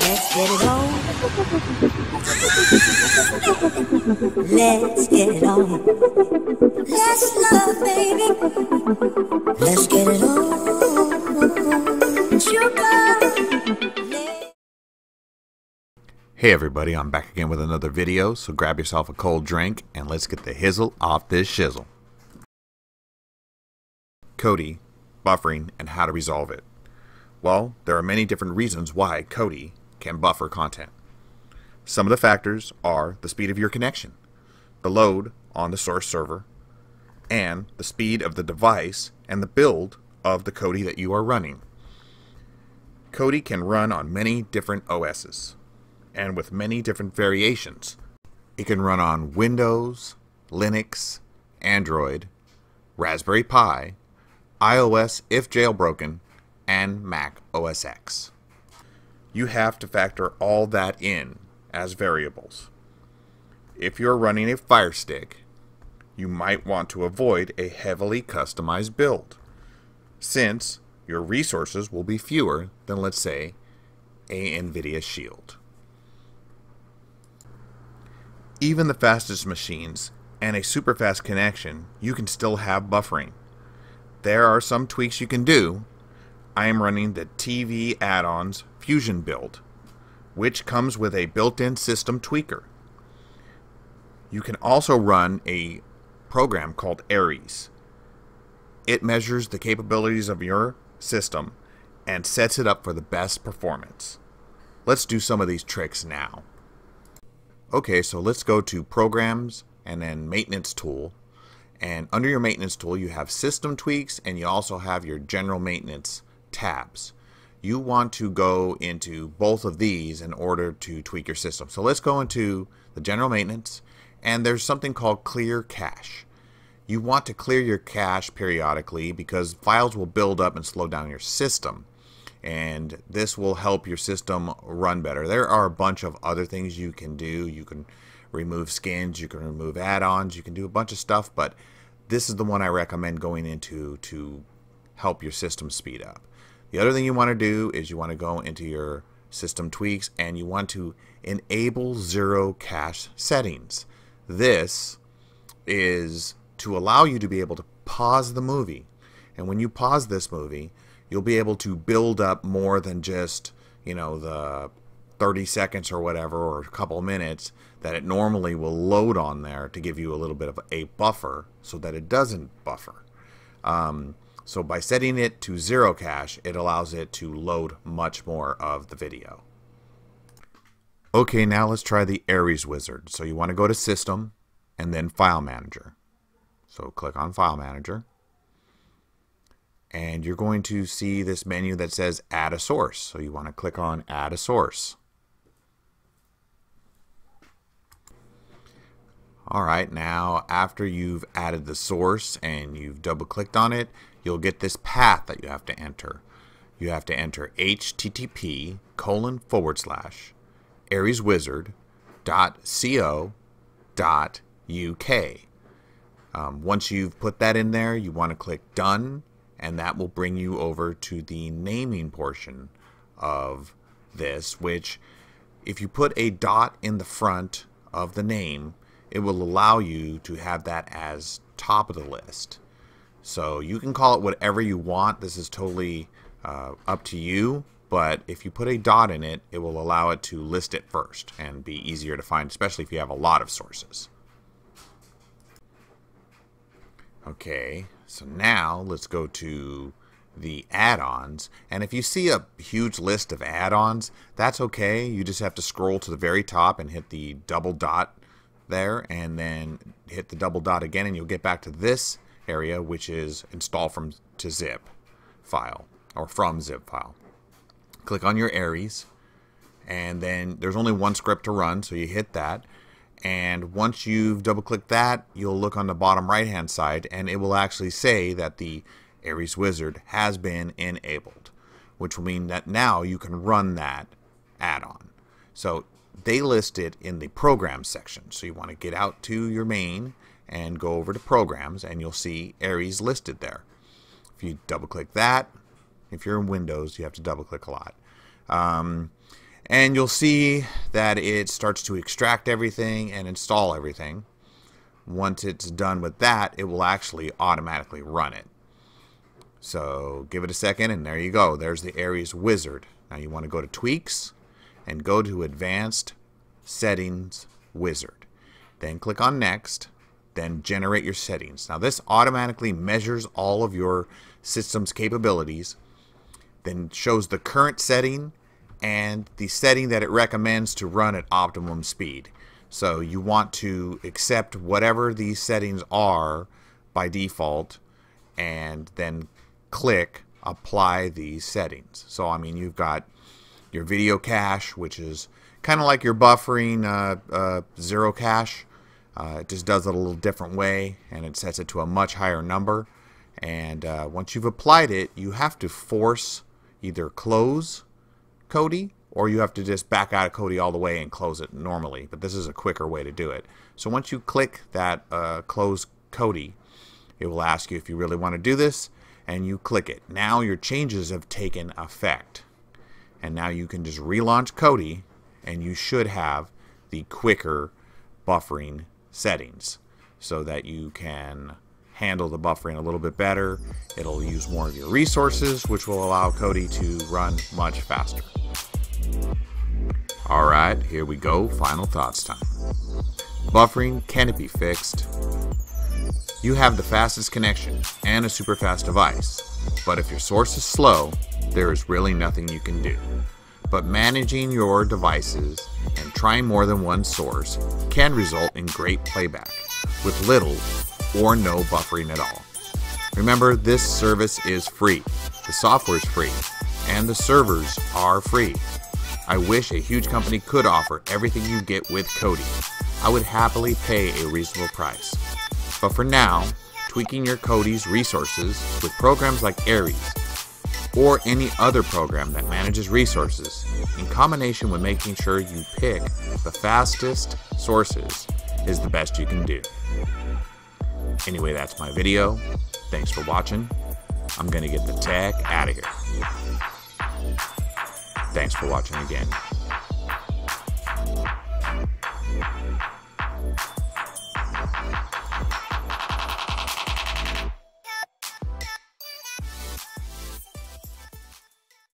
Let's get it on. Let's get it on. Let's love, baby. Let's get it on. Hey everybody, I'm back again with another video, so grab yourself a cold drink and let's get the hizzle off this shizzle. Kodi, buffering, and how to resolve it. Well, there are many different reasons why Kodi can buffer content. Some of the factors are the speed of your connection, the load on the source server, and the speed of the device and the build of the Kodi that you are running. Kodi can run on many different OSs and with many different variations. It can run on Windows, Linux, Android, Raspberry Pi, iOS if jailbroken, and Mac OS X. You have to factor all that in as variables. If you're running a Fire Stick, you might want to avoid a heavily customized build, since your resources will be fewer than, let's say, a NVIDIA Shield. Even the fastest machines and a super fast connection, you can still have buffering. There are some tweaks you can do. I am running the TV add-ons Fusion build, which comes with a built-in system tweaker. You can also run a program called Ares. It measures the capabilities of your system and sets it up for the best performance. Let's do some of these tricks now. Okay, so let's go to Programs and then Maintenance Tool. And under your Maintenance Tool, you have System Tweaks and you also have your General Maintenance tabs. You want to go into both of these in order to tweak your system. So let's go into the General Maintenance and there's something called Clear Cache. You want to clear your cache periodically because files will build up and slow down your system and this will help your system run better. There are a bunch of other things you can do. You can remove skins, you can remove add-ons, you can do a bunch of stuff, but this is the one I recommend going into to help your system speed up. The other thing you want to do is you want to go into your system tweaks and you want to enable zero cache settings. This is to allow you to be able to pause the movie. And when you pause this movie, you'll be able to build up more than just, you know, the 30 seconds or whatever, or a couple minutes that it normally will load on there to give you a little bit of a buffer so that it doesn't buffer. Um, so by setting it to zero cache, it allows it to load much more of the video. Okay, now let's try the Ares wizard. So you want to go to System and then File Manager. So click on File Manager and you're going to see this menu that says add a source. So you want to click on add a source. Alright, now after you've added the source and you've double clicked on it, you'll get this path that you have to enter. You have to enter http colon forward slash areswizard dot co dot uk. Um, once you've put that in there, you want to click done and that will bring you over to the naming portion of this, which if you put a dot in the front of the name, it will allow you to have that as top of the list. So you can call it whatever you want. This is totally uh, up to you. But if you put a dot in it, it will allow it to list it first and be easier to find, especially if you have a lot of sources. Okay, so now let's go to the add-ons. And if you see a huge list of add-ons, that's okay. You just have to scroll to the very top and hit the double dot there and then hit the double dot again and you'll get back to this area which is install from to zip file or from zip file. Click on your Ares and then there's only one script to run so you hit that. And once you've double clicked that you'll look on the bottom right hand side and it will actually say that the Ares Wizard has been enabled which will mean that now you can run that add-on. So they list it in the program section. So you want to get out to your main and go over to programs and you'll see Ares listed there if you double click that if you're in Windows you have to double click a lot um, And you'll see that it starts to extract everything and install everything. Once it's done with that, it will actually automatically run it. So give it a second and there you go. There's the Ares wizard. Now you want to go to tweaks and go to advanced settings wizard. Then click on next, then generate your settings. Now this automatically measures all of your system's capabilities, then shows the current setting and the setting that it recommends to run at optimum speed. So you want to accept whatever these settings are by default and then click apply these settings. So I mean you've got your video cache which is kind of like your buffering uh, uh, zero cache. Uh, it just does it a little different way and it sets it to a much higher number. And uh, once you've applied it, you have to force either close Kodi or you have to just back out of Kodi all the way and close it normally. But this is a quicker way to do it. So once you click that uh, close Kodi, it will ask you if you really want to do this and you click it. Now your changes have taken effect. And now you can just relaunch Kodi and you should have the quicker buffering settings so that you can handle the buffering a little bit better. It'll use more of your resources, which will allow Kodi to run much faster. Alright, here we go. Final thoughts time. Buffering, can it be fixed? You have the fastest connection and a super fast device, but if your source is slow, there is really nothing you can do. But managing your devices and trying more than one source can result in great playback with little or no buffering at all. Remember, this service is free, the software is free, and the servers are free. I wish a huge company could offer everything you get with Kodi. I would happily pay a reasonable price. But for now, tweaking your Kodi's resources with programs like Ares or any other program that manages resources, in combination with making sure you pick the fastest sources, is the best you can do. Anyway, that's my video. Thanks for watching. I'm going to get the tech out of here. Thanks for watching again.